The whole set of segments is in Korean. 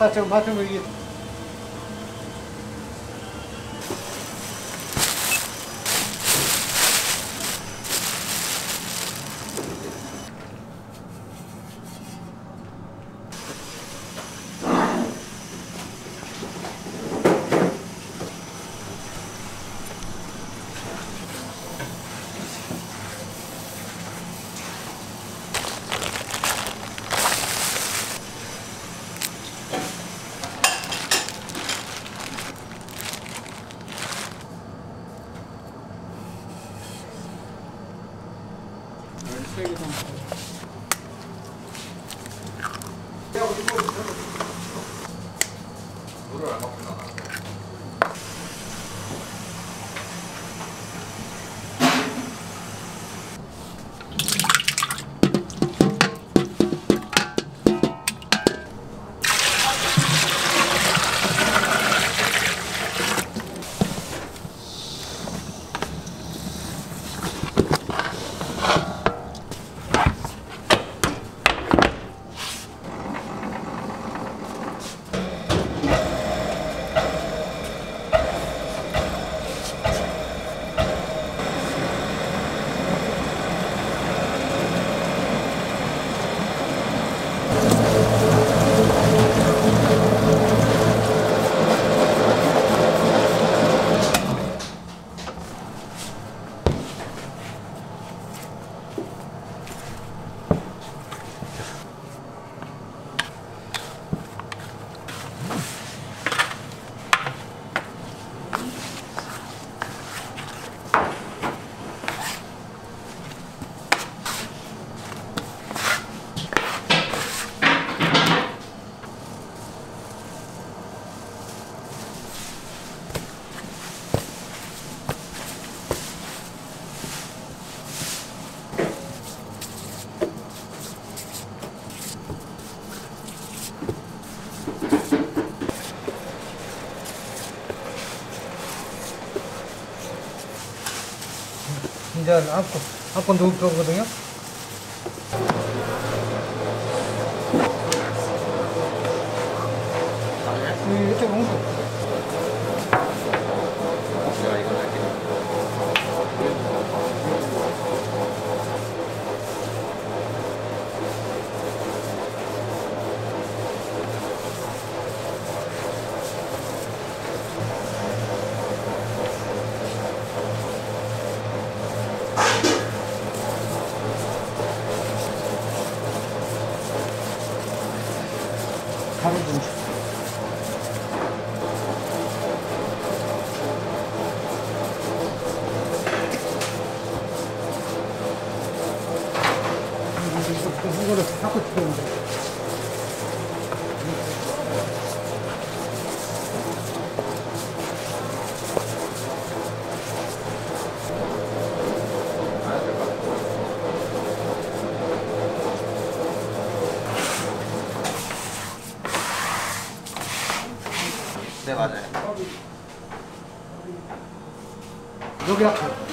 怕这么怕这么一 이제 안고 안고 누울 거거든요. 가로 좀. 여기 앞에.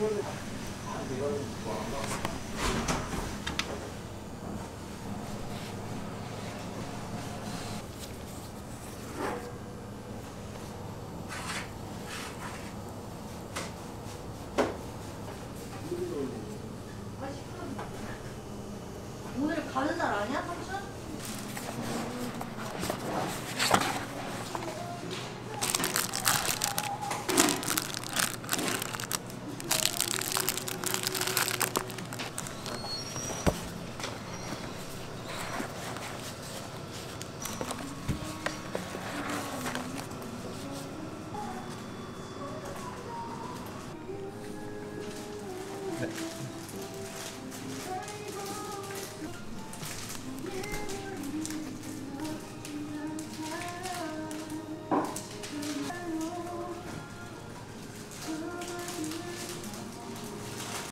오늘 가는 날 아니야, 삼촌?